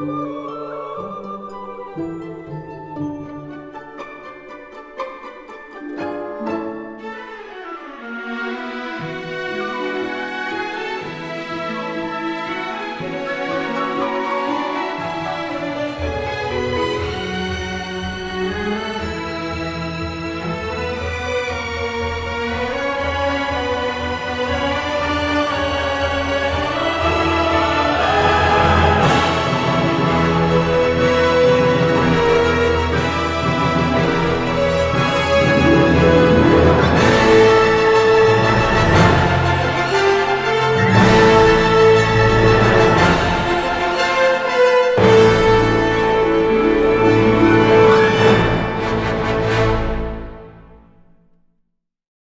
Música